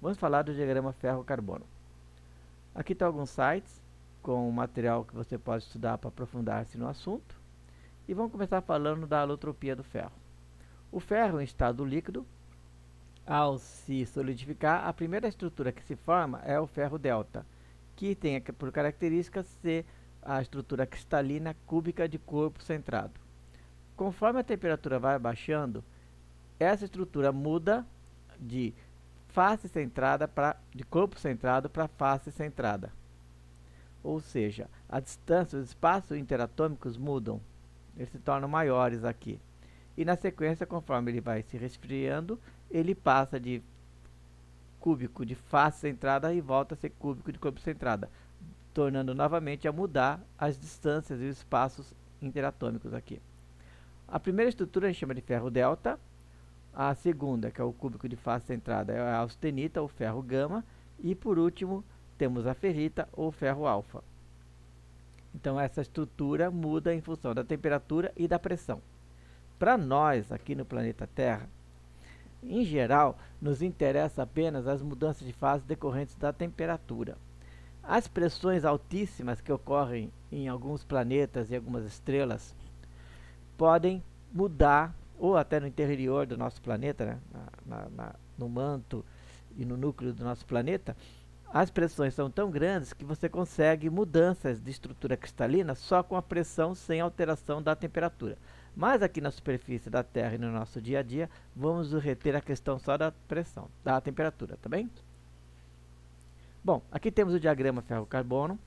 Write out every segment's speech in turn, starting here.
Vamos falar do diagrama ferro-carbono. Aqui estão alguns sites com material que você pode estudar para aprofundar-se no assunto. E vamos começar falando da alotropia do ferro. O ferro em estado líquido, ao se solidificar, a primeira estrutura que se forma é o ferro delta, que tem por característica ser a estrutura cristalina cúbica de corpo centrado. Conforme a temperatura vai abaixando, essa estrutura muda de face centrada para de corpo centrado para face centrada. Ou seja, a distância, os espaços interatômicos mudam. Eles se tornam maiores aqui. E na sequência, conforme ele vai se resfriando, ele passa de cúbico de face centrada e volta a ser cúbico de corpo centrada, tornando novamente a mudar as distâncias e os espaços interatômicos aqui. A primeira estrutura a gente chama de ferro delta, a segunda, que é o cúbico de face centrada, é a austenita ou ferro gama, e por último temos a ferrita ou ferro alfa. Então essa estrutura muda em função da temperatura e da pressão. Para nós aqui no planeta Terra, em geral, nos interessa apenas as mudanças de fase decorrentes da temperatura. As pressões altíssimas que ocorrem em alguns planetas e algumas estrelas podem mudar, ou até no interior do nosso planeta, né? na, na, no manto e no núcleo do nosso planeta, as pressões são tão grandes que você consegue mudanças de estrutura cristalina só com a pressão sem alteração da temperatura. Mas aqui na superfície da Terra e no nosso dia a dia, vamos reter a questão só da pressão, da temperatura, tá bem? Bom, aqui temos o diagrama ferro-carbono.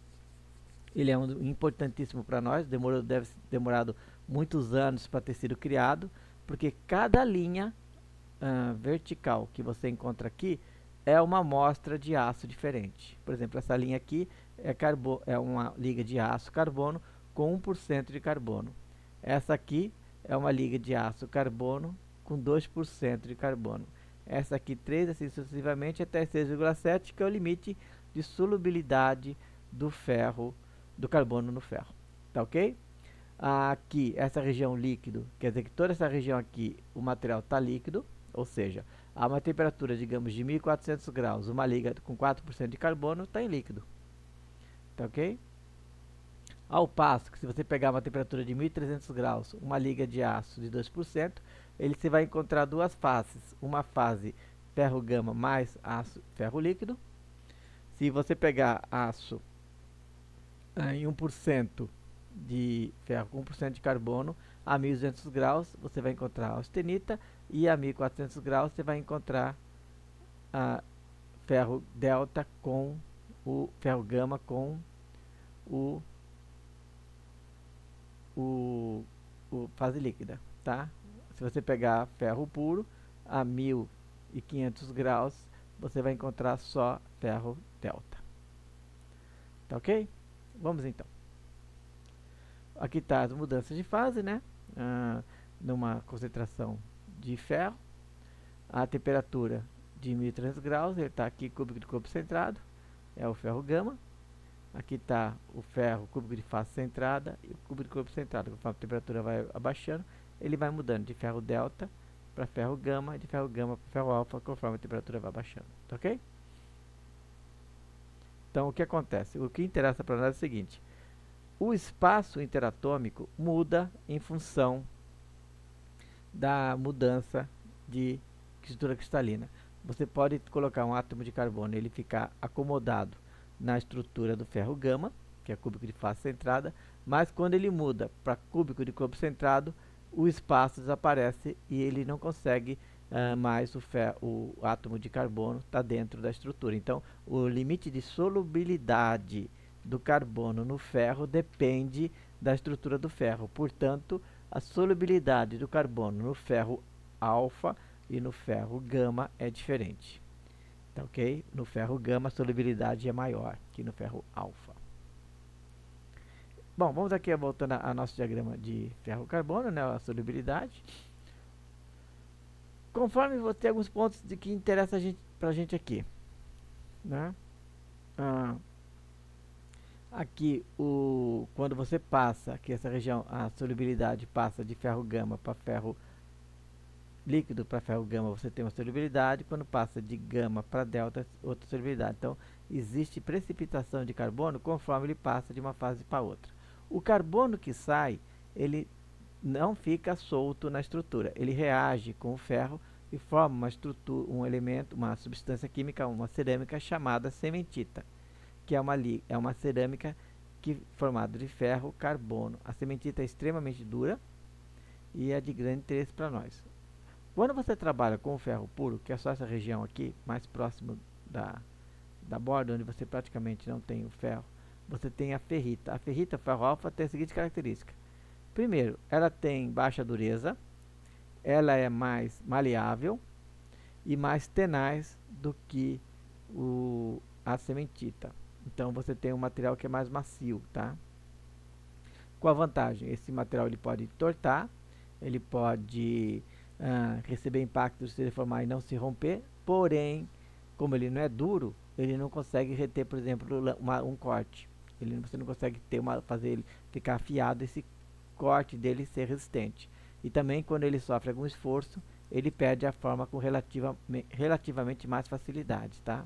Ele é um, importantíssimo para nós, demorou, deve demorado muitos anos para ter sido criado, porque cada linha uh, vertical que você encontra aqui é uma amostra de aço diferente. Por exemplo, essa linha aqui é, carbo é uma liga de aço carbono com 1% de carbono. Essa aqui é uma liga de aço carbono com 2% de carbono. Essa aqui 3, assim sucessivamente até 6,7, que é o limite de solubilidade do ferro, do carbono no ferro. Tá ok? Aqui, essa região líquido, quer dizer que toda essa região aqui, o material está líquido, ou seja, a uma temperatura, digamos, de 1400 graus, uma liga com 4% de carbono está em líquido. Tá ok? Ao passo que se você pegar uma temperatura de 1300 graus, uma liga de aço de 2%, ele você vai encontrar duas faces. Uma fase ferro gama mais aço ferro líquido. Se você pegar aço ah, em 1% de ferro com 1% de carbono a 1200 graus, você vai encontrar austenita e a 1400 graus você vai encontrar a ferro delta com o ferro gama com o o, o fase líquida, tá? Se você pegar ferro puro a 1500 graus, você vai encontrar só ferro delta. Tá ok? Vamos então. Aqui está as mudanças de fase, né? Ah, numa concentração de ferro. A temperatura de 1300 graus, ele está aqui cúbico de corpo centrado, é o ferro gama. Aqui está o ferro cúbico de face centrada e o cúbico de corpo centrado. Conforme a temperatura vai abaixando, ele vai mudando de ferro delta para ferro gama, de ferro gama para ferro alfa, conforme a temperatura vai abaixando. Tá ok? Então, o que acontece? O que interessa para nós é o seguinte. O espaço interatômico muda em função da mudança de estrutura cristalina. Você pode colocar um átomo de carbono e ele ficar acomodado na estrutura do ferro gama, que é cúbico de face centrada, mas quando ele muda para cúbico de corpo centrado, o espaço desaparece e ele não consegue uh, mais o, o átomo de carbono está dentro da estrutura. Então, o limite de solubilidade do carbono no ferro depende da estrutura do ferro. Portanto, a solubilidade do carbono no ferro alfa e no ferro gama é diferente. Tá ok? No ferro gama a solubilidade é maior que no ferro alfa. Bom, vamos aqui voltando ao nosso diagrama de ferro-carbono, né, a solubilidade. Conforme você tem alguns pontos de que interessa a gente, pra gente aqui. Né? Ah, aqui, o, quando você passa, aqui essa região, a solubilidade passa de ferro gama para ferro líquido para ferro gama você tem uma solubilidade, quando passa de gama para delta, outra solubilidade. Então, existe precipitação de carbono conforme ele passa de uma fase para outra. O carbono que sai, ele não fica solto na estrutura, ele reage com o ferro e forma uma estrutura, um elemento, uma substância química, uma cerâmica chamada cementita, que é uma, é uma cerâmica que, formada de ferro, carbono. A cementita é extremamente dura e é de grande interesse para nós. Quando você trabalha com ferro puro, que é só essa região aqui, mais próximo da, da borda, onde você praticamente não tem o ferro, você tem a ferrita. A ferrita ferro alfa tem a seguinte característica. Primeiro, ela tem baixa dureza, ela é mais maleável e mais tenaz do que o, a cementita. Então você tem um material que é mais macio, tá? Com a vantagem, esse material ele pode tortar, ele pode uh, receber impacto se ele formar e não se romper, porém, como ele não é duro, ele não consegue reter, por exemplo, uma, um corte. Ele, você não consegue ter uma, fazer ele ficar afiado, esse corte dele ser resistente. E também quando ele sofre algum esforço, ele perde a forma com relativa, relativamente mais facilidade, tá?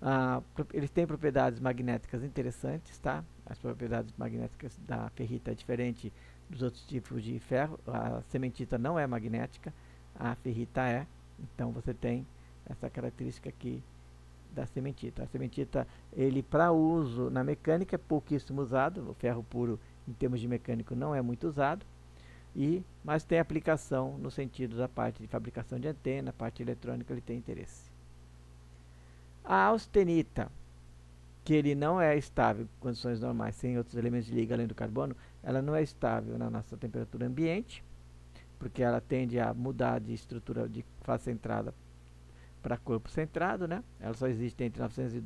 Ah, eles têm propriedades magnéticas interessantes, tá? As propriedades magnéticas da ferrita é diferente dos outros tipos de ferro. A cementita não é magnética, a ferrita é. Então você tem essa característica aqui da cementita. A cementita, ele para uso na mecânica é pouquíssimo usado. O ferro puro, em termos de mecânico, não é muito usado. E, mas tem aplicação no sentido da parte de fabricação de antena, parte eletrônica ele tem interesse. A austenita, que ele não é estável em condições normais, sem outros elementos de liga além do carbono, ela não é estável na nossa temperatura ambiente, porque ela tende a mudar de estrutura de face centrada para corpo centrado, né? Ela só existe entre 900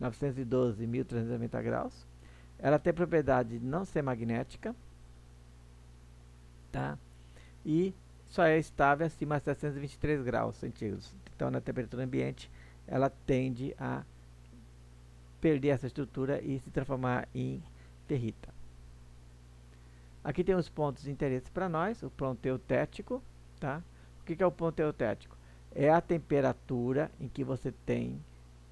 912 e 1390 graus. Ela tem propriedade de não ser magnética, tá? E só é estável acima de 723 graus centígrados. Então, na temperatura ambiente, ela tende a perder essa estrutura e se transformar em ferrita. Aqui tem os pontos de interesse para nós, o ponto eutético, tá? O que, que é o ponto eutético? É a temperatura em que você tem,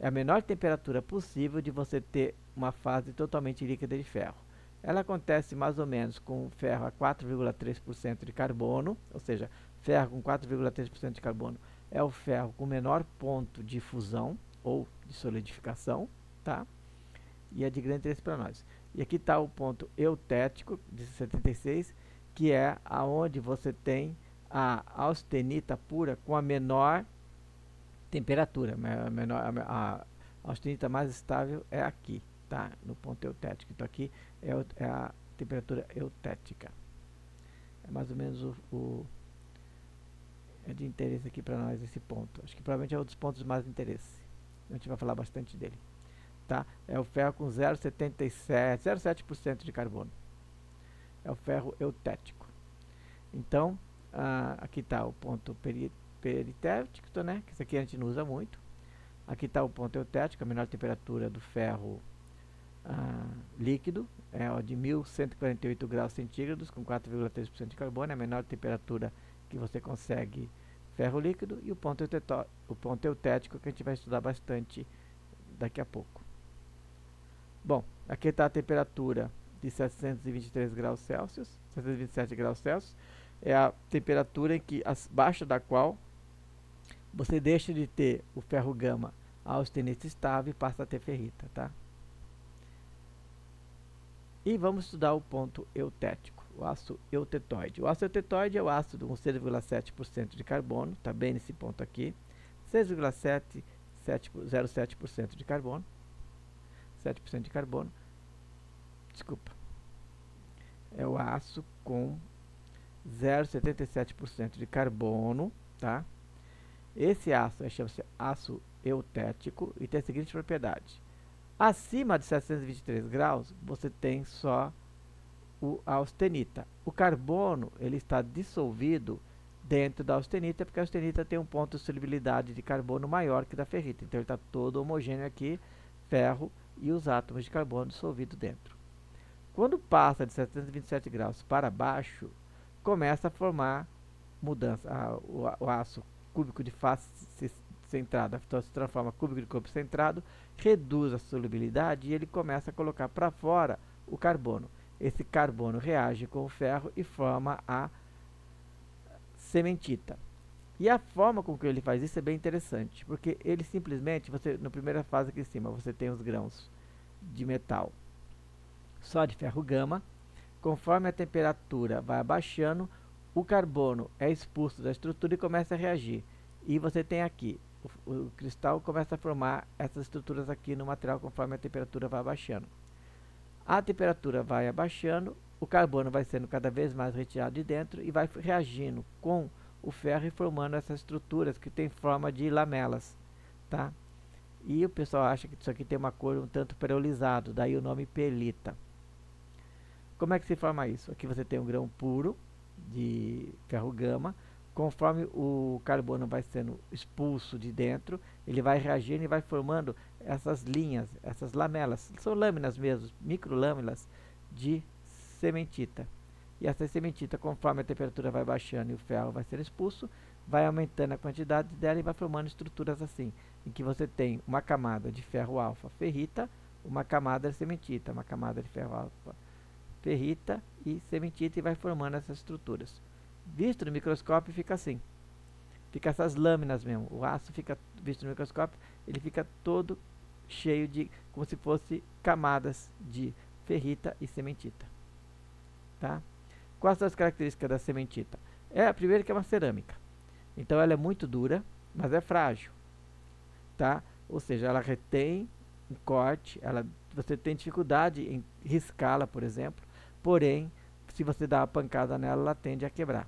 é a menor temperatura possível de você ter uma fase totalmente líquida de ferro. Ela acontece mais ou menos com ferro a 4,3% de carbono, ou seja, ferro com 4,3% de carbono é o ferro com menor ponto de fusão ou de solidificação, tá? E é de grande interesse para nós. E aqui está o ponto eutético de 76, que é aonde você tem a austenita pura com a menor temperatura. A, menor, a, a austenita mais estável é aqui, tá? No ponto eutético. Então aqui é, é a temperatura eutética. É mais ou menos o, o é de interesse aqui para nós esse ponto. Acho que provavelmente é um dos pontos mais de interesse. A gente vai falar bastante dele tá? É o ferro com 0,77, 0,7% de carbono. É o ferro eutético. Então, ah, aqui está o ponto peri peritético, né? Que isso aqui a gente não usa muito. Aqui está o ponto eutético, a menor temperatura do ferro ah, líquido, é ó, de 1148 graus centígrados, com 4,3% de carbono, é a menor temperatura que você consegue ferro líquido, e o ponto, o ponto eutético que a gente vai estudar bastante daqui a pouco. Bom, aqui está a temperatura de 723 graus Celsius, 727 graus Celsius. É a temperatura em que, abaixo da qual você deixa de ter o ferro gama austenita estável e passa a ter ferrita, tá? E vamos estudar o ponto eutético, o ácido eutetóide. O ácido eutetóide é o ácido com 6,7% de carbono, está bem nesse ponto aqui. 6,07% de carbono. 7% de carbono. Desculpa. É o aço com 0,77% de carbono, tá? Esse aço chama-se aço eutético e tem a seguinte propriedade. Acima de 723 graus, você tem só o austenita. O carbono ele está dissolvido dentro da austenita, porque a austenita tem um ponto de solubilidade de carbono maior que da ferrita. Então ele está todo homogêneo aqui, ferro e os átomos de carbono dissolvidos dentro. Quando passa de 727 graus para baixo, começa a formar mudança, o, o, aço cúbico de face centrada então se transforma cúbico de corpo centrado, reduz a solubilidade e ele começa a colocar para fora o carbono. Esse carbono reage com o ferro e forma a cementita. E a forma com que ele faz isso é bem interessante, porque ele simplesmente, você na primeira fase aqui em cima, você tem os grãos de metal só de ferro gama. Conforme a temperatura vai abaixando, o carbono é expulso da estrutura e começa a reagir. E você tem aqui, o, o cristal começa a formar essas estruturas aqui no material conforme a temperatura vai abaixando. A temperatura vai abaixando, o carbono vai sendo cada vez mais retirado de dentro e vai reagindo com o ferro e formando essas estruturas que tem forma de lamelas, tá? E o pessoal acha que isso aqui tem uma cor um tanto perolizado, daí o nome pelita. Como é que se forma isso? Aqui você tem um grão puro de ferro gama. Conforme o carbono vai sendo expulso de dentro, ele vai reagindo e vai formando essas linhas, essas lamelas. São lâminas mesmo, microlâminas de cementita. E essa cementita, conforme a temperatura vai baixando e o ferro vai ser expulso, vai aumentando a quantidade dela e vai formando estruturas assim, em que você tem uma camada de ferro alfa ferrita, uma camada de cementita, uma camada de ferro alfa ferrita e cementita e vai formando essas estruturas. Visto no microscópio fica assim. Fica essas lâminas mesmo. O aço fica visto no microscópio, ele fica todo cheio de como se fosse camadas de ferrita e cementita. Tá? Quais são as características da cementita? É a primeira que é uma cerâmica. Então ela é muito dura, mas é frágil. Tá? Ou seja, ela retém um corte, ela você tem dificuldade em riscá-la, por exemplo. Porém, se você dá uma pancada nela, ela tende a quebrar.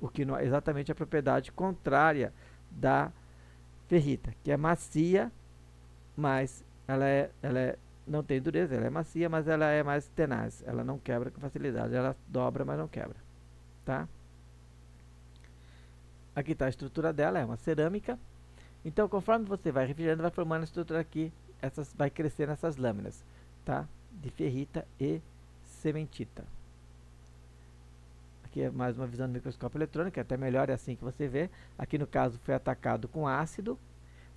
O que não é exatamente a propriedade contrária da ferrita, que é macia, mas ela, é, ela é, não tem dureza, ela é macia, mas ela é mais tenaz. Ela não quebra com facilidade, ela dobra, mas não quebra. Tá? Aqui está a estrutura dela, é uma cerâmica. Então, conforme você vai refrigerando, vai formando a estrutura aqui, essas, vai crescendo essas lâminas, tá? De ferrita e cementita. Aqui é mais uma visão do microscópio eletrônico, é até melhor, é assim que você vê. Aqui no caso foi atacado com ácido,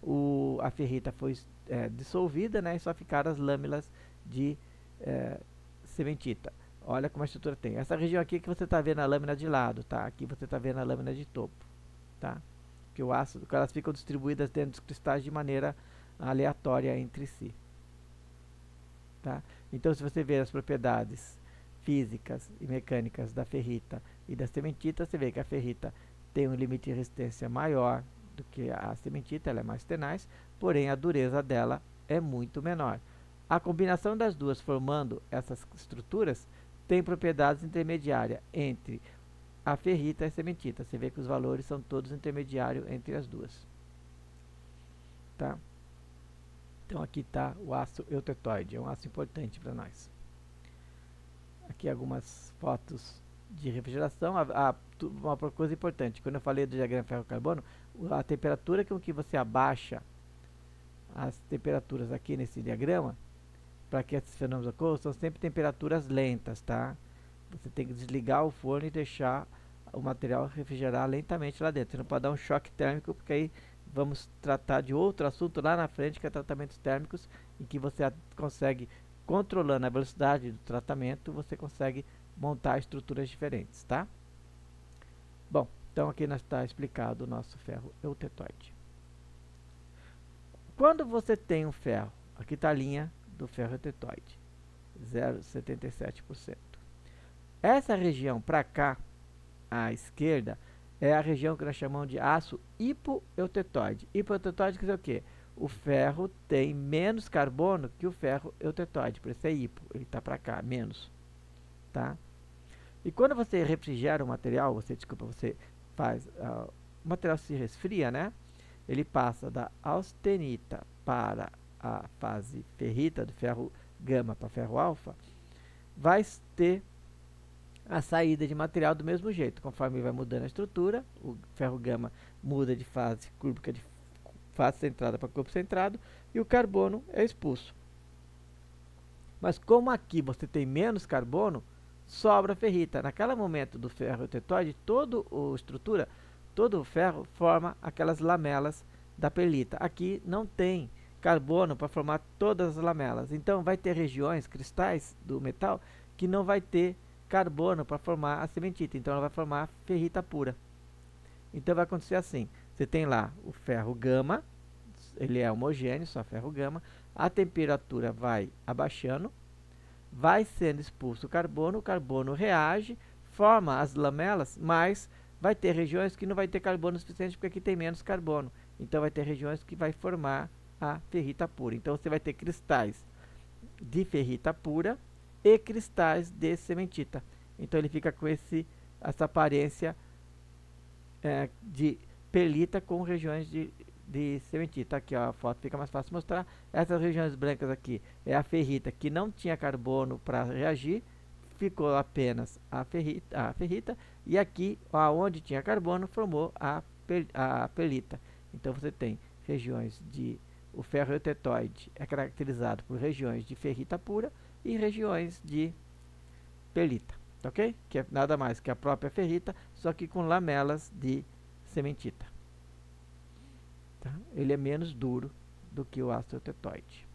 o, a ferrita foi é, dissolvida, né, e só ficaram as lâminas de é, cementita. Olha como a estrutura tem. Essa região aqui que você está vendo a lâmina de lado, tá? Aqui você está vendo a lâmina de topo, tá? Que o ácido, que elas ficam distribuídas dentro dos cristais de maneira aleatória entre si, tá? Então, se você ver as propriedades físicas e mecânicas da ferrita e da cementita, você vê que a ferrita tem um limite de resistência maior do que a cementita, ela é mais tenaz, porém a dureza dela é muito menor. A combinação das duas formando essas estruturas tem propriedades intermediárias entre a ferrita e a cementita. Você vê que os valores são todos intermediários entre as duas. Tá? Então aqui está o aço eutetoide, é um aço importante para nós. Aqui algumas fotos de refrigeração. A, uma coisa importante, quando eu falei do diagrama ferro-carbono, a temperatura com que você abaixa as temperaturas aqui nesse diagrama, para que esses fenômenos ocorram, são sempre temperaturas lentas, tá? Você tem que desligar o forno e deixar o material refrigerar lentamente lá dentro. Você não pode dar um choque térmico, porque aí vamos tratar de outro assunto lá na frente, que é tratamentos térmicos, em que você consegue, controlando a velocidade do tratamento, você consegue montar estruturas diferentes, tá? Bom, então aqui está explicado o nosso ferro eutetoide. Quando você tem um ferro, aqui está a linha do ferro eutetoide, 0,77%. Essa região para cá, à esquerda, é a região que nós chamamos de aço hipoeutetoide. Hipoeutetoide quer dizer o quê? O ferro tem menos carbono que o ferro eutetoide, por isso é hipo, ele está para cá, menos. Tá? E quando você refrigera o material, você, desculpa, você faz, uh, o material se resfria, né? Ele passa da austenita para a fase ferrita, do ferro gama para ferro alfa, vai ter a saída de material do mesmo jeito. Conforme vai mudando a estrutura, o ferro gama muda de fase cúbica de fase centrada para corpo centrado e o carbono é expulso. Mas como aqui você tem menos carbono, sobra ferrita. Naquele momento do ferro tetóide, toda a estrutura, todo o ferro forma aquelas lamelas da pelita. Aqui não tem carbono para formar todas as lamelas. Então vai ter regiões, cristais do metal, que não vai ter carbono para formar a cementita. Então ela vai formar ferrita pura. Então vai acontecer assim. Você tem lá o ferro gama, ele é homogêneo, só ferro gama. A temperatura vai abaixando, vai sendo expulso o carbono, o carbono reage, forma as lamelas, mas vai ter regiões que não vai ter carbono suficiente porque aqui tem menos carbono. Então vai ter regiões que vai formar a ferrita pura. Então você vai ter cristais de ferrita pura e cristais de cementita. Então ele fica com esse, essa aparência é, de pelita com regiões de, de cementita. Aqui ó, a foto fica mais fácil mostrar. Essas regiões brancas aqui é a ferrita que não tinha carbono para reagir, ficou apenas a ferrita, a ferrita e aqui onde tinha carbono formou a, a pelita. Então você tem regiões de o ferro eutetoide é caracterizado por regiões de ferrita pura e regiões de pelita, ok? Que é nada mais que a própria ferrita, só que com lamelas de cementita. Tá? Ele é menos duro do que o aço eutetoide.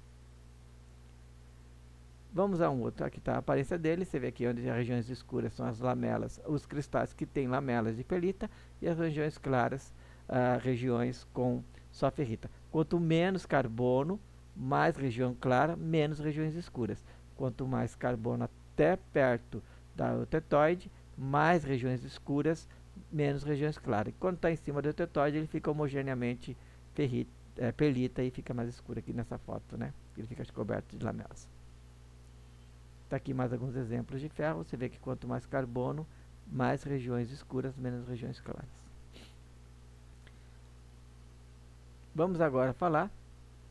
Vamos a um outro, aqui está a aparência dele, você vê aqui onde as regiões escuras são as lamelas, os cristais que têm lamelas de pelita e as regiões claras, uh, regiões com só ferrita. Quanto menos carbono, mais região clara, menos regiões escuras. Quanto mais carbono até perto da eutetoide, mais regiões escuras, menos regiões claras. Quando está em cima do eutetoide, ele fica homogeneamente ferrita, é, pelita e fica mais escuro aqui nessa foto, né? Ele fica coberto de lamelas. Está aqui mais alguns exemplos de ferro. Você vê que quanto mais carbono, mais regiões escuras, menos regiões claras. Vamos agora falar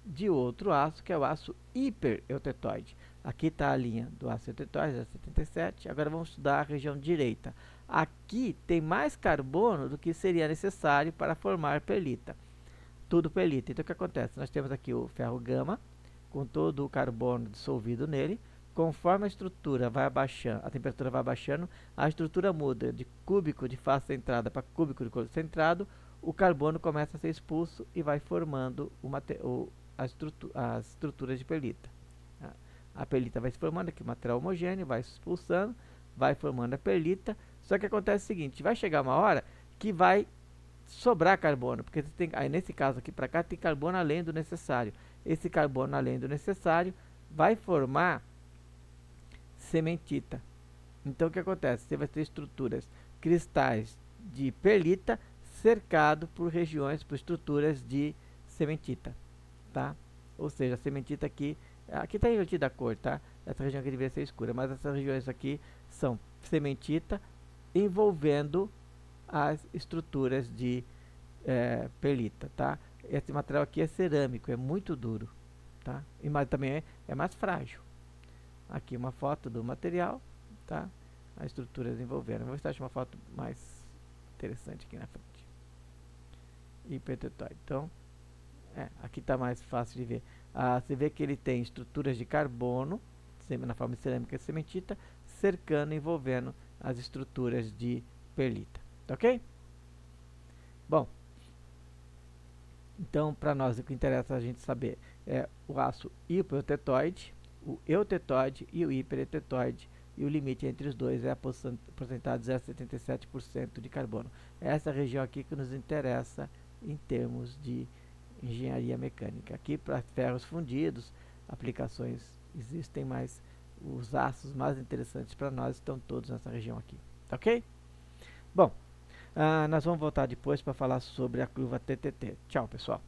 de outro aço, que é o aço hipereutetoide. Aqui está a linha do aço eutetoide, é 77. Agora vamos estudar a região direita. Aqui tem mais carbono do que seria necessário para formar pelita. Tudo pelita. Então o que acontece? Nós temos aqui o ferro gama, com todo o carbono dissolvido nele. Conforme a estrutura vai abaixando, a temperatura vai abaixando, a estrutura muda de cúbico de face centrada para cúbico de centrado, o carbono começa a ser expulso e vai formando o, a estrutu as estruturas de pelita. A pelita vai se formando aqui, material homogêneo, vai se expulsando, vai formando a pelita. Só que acontece o seguinte, vai chegar uma hora que vai sobrar carbono, porque tem, aí nesse caso aqui para cá tem carbono além do necessário. Esse carbono além do necessário vai formar cementita. Então o que acontece? Você vai ter estruturas cristais de pelita cercado por regiões, por estruturas de cementita, tá? Ou seja, a cementita aqui, aqui está invertida a cor, tá? Essa região aqui deveria ser escura, mas essas regiões aqui são cementita envolvendo as estruturas de é, pelita, tá? Esse material aqui é cerâmico, é muito duro, tá? E mas também é, é mais frágil. Aqui uma foto do material, tá? As estruturas envolvendo. Vou mostrar uma foto mais interessante aqui na frente hipertetóide. Então, é, aqui está mais fácil de ver. Ah, você vê que ele tem estruturas de carbono, na forma de cerâmica e cementita, cercando, envolvendo as estruturas de perlita. Tá ok? Bom, então para nós o que interessa a gente saber é o aço hipoeutetoide, o eutetoide e o hipereutetoide e o limite entre os dois é a porcentagem de 0,77% de carbono. Essa região aqui que nos interessa em termos de engenharia mecânica. Aqui para ferros fundidos, aplicações existem, mas os aços mais interessantes para nós estão todos nessa região aqui. Ok? Bom, ah, nós vamos voltar depois para falar sobre a curva TTT. Tchau, pessoal.